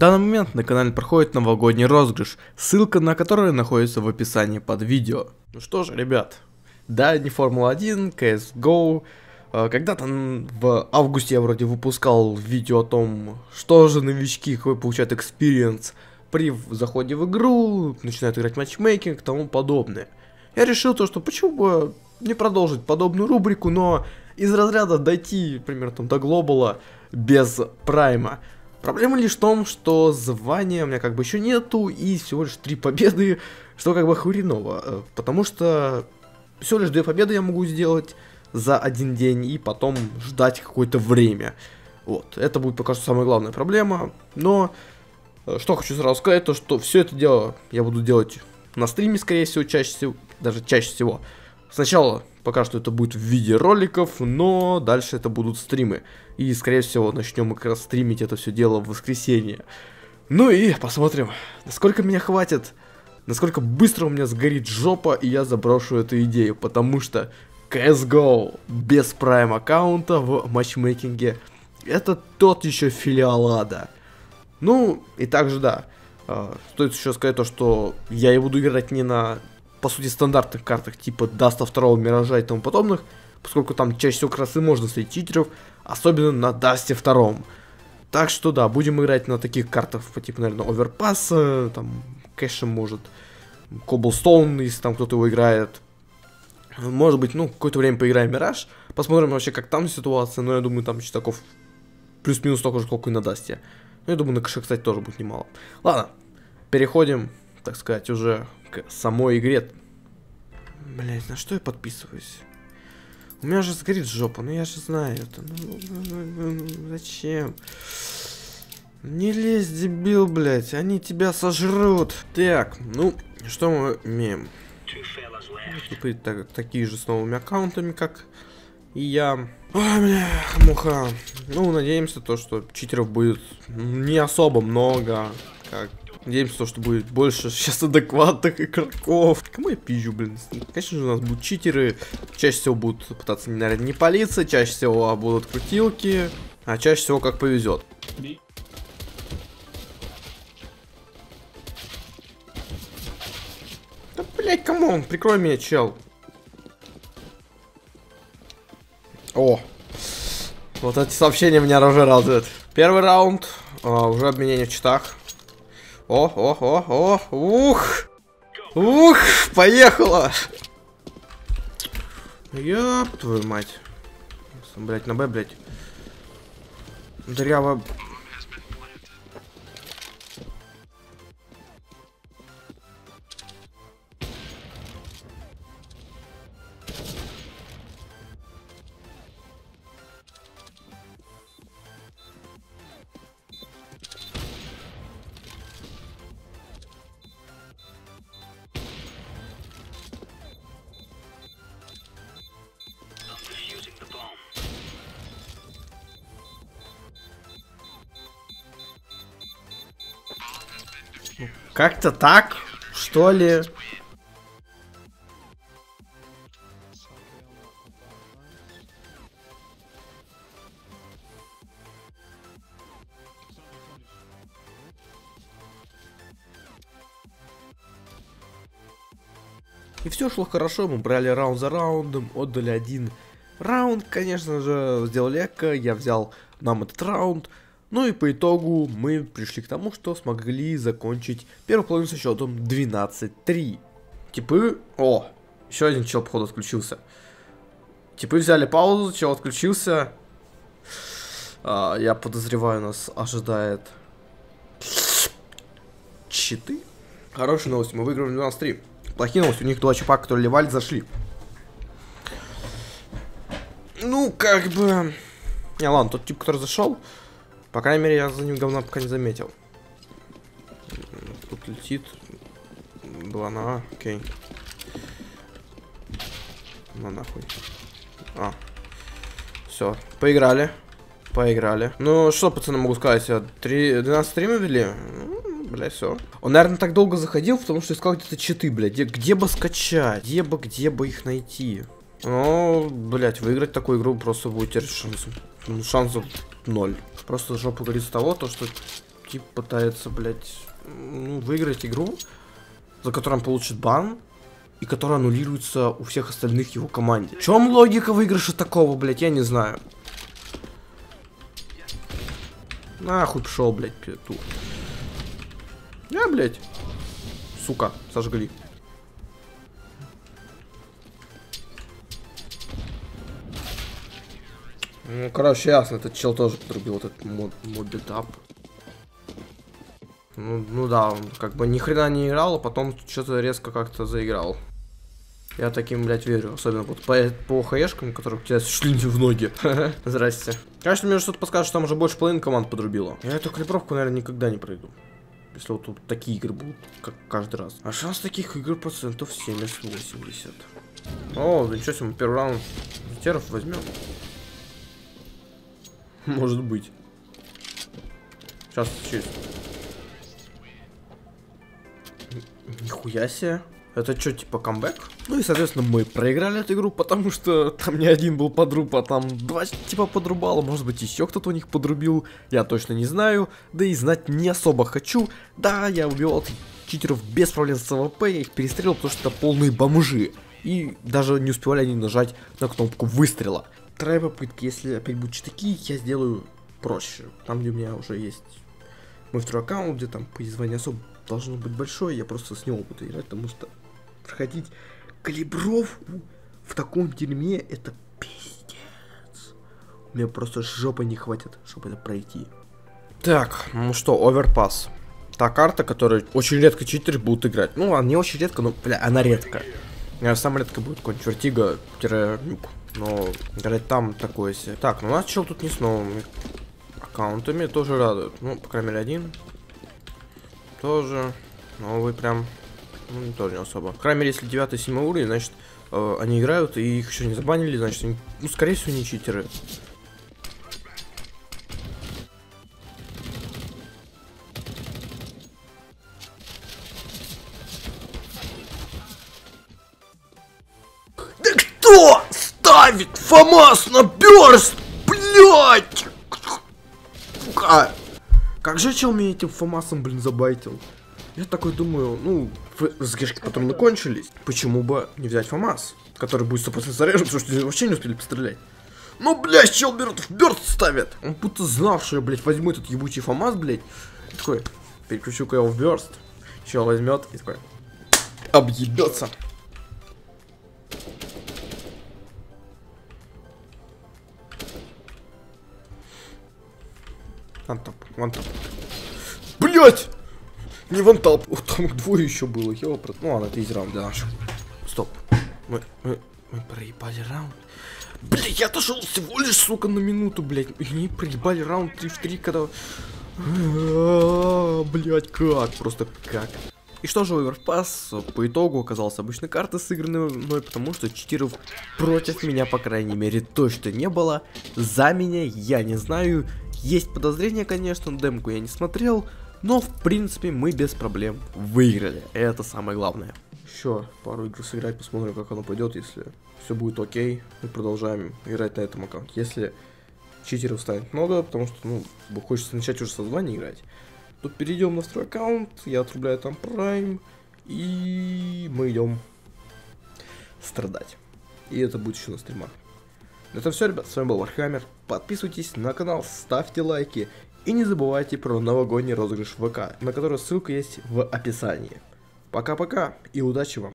В данный момент на канале проходит новогодний розыгрыш, ссылка на который находится в описании под видео. Ну что ж, ребят, да, не Формула-1, CSGO, а, когда-то в августе я вроде выпускал видео о том, что же новички, какой получают experience при заходе в игру, начинают играть матчмейкинг и тому подобное. Я решил то, что почему бы не продолжить подобную рубрику, но из разряда дойти, например, там, до глобала без прайма. Проблема лишь в том, что звания у меня как бы еще нету, и всего лишь три победы, что как бы хреново. Э, потому что всего лишь две победы я могу сделать за один день, и потом ждать какое-то время. Вот, это будет пока что самая главная проблема. Но, э, что хочу сразу сказать, то что все это дело я буду делать на стриме, скорее всего, чаще всего, даже чаще всего. Сначала пока что это будет в виде роликов, но дальше это будут стримы. И, скорее всего, начнем мы как раз стримить это все дело в воскресенье. Ну и посмотрим, насколько меня хватит, насколько быстро у меня сгорит жопа, и я заброшу эту идею, потому что CSGO без prime аккаунта в матчмейкинге это тот еще филиал ада. Ну, и также да, э, стоит еще сказать то, что я и буду играть не на по сути, стандартных картах, типа Даста второго Миража и тому подобных, поскольку там чаще всего и можно встретить читеров, особенно на Дасте втором. Так что да, будем играть на таких картах, по типу, наверное, Оверпасса, там, Кэша может, Коблстоун, если там кто-то его играет. Может быть, ну, какое-то время поиграем Мираж, посмотрим вообще, как там ситуация, но я думаю, там читаков плюс-минус столько же, сколько и на Дасте. Ну, я думаю, на Кэше, кстати, тоже будет немало. Ладно, переходим, так сказать, уже к самой игре. Блять, на что я подписываюсь? У меня же сгорит жопа, ну я же знаю это. Ну, ну, ну, ну, зачем? Не лезь, дебил, блять, они тебя сожрут. Так, ну, что мы имеем? Типа так, такие же с новыми аккаунтами, как и я. Ой, бля, муха. Ну, надеемся, то, что читеров будет не особо много, как Надеемся, что будет больше сейчас адекватных игроков. Кому я пизжу, блин? Конечно же, у нас будут читеры. Чаще всего будут пытаться, наверное, не палиться. Чаще всего будут крутилки. А чаще всего как повезет. Да, блять, come on, прикрой меня, чел. О, вот эти сообщения меня уже радуют. Первый раунд, а, уже обменение в читах. О, о, о, о, ух! Ух, поехала! Ёб твою мать. Блять, на Б, блять. Дрява Как-то так, что ли? И все шло хорошо, мы брали раунд за раундом, отдали один раунд, конечно же, сделали эко, я взял нам этот раунд, ну и по итогу мы пришли к тому, что смогли закончить первую половину со счетом 12-3. Типы... О, еще один чел, походу, отключился. Типы взяли паузу, чел отключился. А, я подозреваю, нас ожидает... Читы? Хорошая новость, мы выиграли 12-3. Плохие новости, у них два чупа, которые ливали, зашли. Ну, как бы... Не, ладно, тот тип, который зашел, по крайней мере, я за ним говна пока не заметил. Тут летит. Была на окей. На нахуй. А. Все, поиграли. Поиграли. Ну, что, пацаны, могу сказать? 3, 12 стримы вели? Ну, бля, все. Он, наверное, так долго заходил, потому что искал где-то читы, блядь. Где, где бы скачать? Где бы, где бы их найти? Ну, блядь, выиграть такую игру просто будет шансов, шансов ноль. Просто жопу горит с того, то, что тип пытается, блядь, ну, выиграть игру, за которую он получит бан, и которая аннулируется у всех остальных его команде. В чем логика выигрыша такого, блядь, я не знаю. Нахуй пошел, блядь, пету. Я, блядь. Сука, сожгли. Ну, короче, ясно, этот чел тоже подрубил этот мод, модбитап. Ну, ну да, он как бы ни хрена не играл, а потом что-то резко как-то заиграл. Я таким, блядь, верю. Особенно вот по, по хаешкам, которые у тебя шли в ноги. Здрасте. Конечно, мне что-то подскажет, что там уже больше половины команд подрубило. Я эту калибровку, наверное, никогда не пройду. Если вот тут такие игры будут, как каждый раз. А шанс таких игр процентов 70-80. О, да ничего себе, мы первый раунд теров возьмем. Может быть. Сейчас, чуть. Нихуя себе. Это что, типа камбэк? Ну и, соответственно, мы проиграли эту игру, потому что там не один был подруб, а там два типа подрубало. Может быть, еще кто-то у них подрубил. Я точно не знаю. Да и знать не особо хочу. Да, я убивал читеров без проблем с AWP, я их перестрелил, потому что это полные бомжи. И даже не успевали они нажать на кнопку выстрела. Вторая попытка, если опять будут читаки, я сделаю проще. Там, где у меня уже есть мой второй аккаунт, где там призвание особо должно быть большое, я просто с него буду играть, потому что проходить калибровку в таком дерьме это пиздец. У меня просто жопа не хватит, чтобы это пройти. Так, ну что, оверпас. Та карта, которую очень редко читеры будут играть. Ну, она не очень редко, но, бля, она редко. Самая редко будет какой-нибудь вертига-нюк. Но играть там такое себе. Так, ну у нас чел тут не с новыми аккаунтами, тоже радует. Ну, по крайней мере, один. Тоже новый прям. Ну, тоже не особо. По крайней мере, если 9-7 уровень, значит, э, они играют, и их еще не забанили, значит, они, ну, скорее всего, не читеры. Ставит ФАМАС на бёрст, блядь? А, как же чел меня этим ФАМАСом, блин, забайтил? Я такой думаю, ну, СГшки потом закончились. Почему бы не взять ФАМАС, который будет 100% заряжен, потому что вообще не успели пострелять. Ну, блядь, чел берет, в бёрст ставит. Он будто знал, что я, блядь, возьму этот ебучий ФАМАС, блядь. И такой, переключу-ка его в бёрст. Чел возьмет и такой, объебется. Вантап, вантап. Блять! Не вантап. Вот там двое еще было. Ёпрат. Ну ладно, это из раунда наш. Стоп. Мы, мы, мы проебали раунд. Блять, я отошел всего лишь, сука, на минуту, блять. И не проебали раунд 3 в 3, когда... Блять, как? Просто как? И что же, Оверпас по итогу оказался обычной картой, сыгранной мной, потому что читеров против меня, по крайней мере, точно не было. За меня я не знаю. Есть подозрения, конечно, демку я не смотрел, но в принципе мы без проблем выиграли. Это самое главное. Еще пару игр сыграть, посмотрим, как оно пойдет. Если все будет окей, мы продолжаем играть на этом аккаунте. Если читеров станет много, потому что, ну, хочется начать уже со звания играть, то перейдем на второй аккаунт, я отрубляю там Prime, и мы идем страдать. И это будет еще на стримах. Это все, ребят, с вами был Вархаммер. Подписывайтесь на канал, ставьте лайки и не забывайте про новогодний розыгрыш ВК, на который ссылка есть в описании. Пока-пока и удачи вам!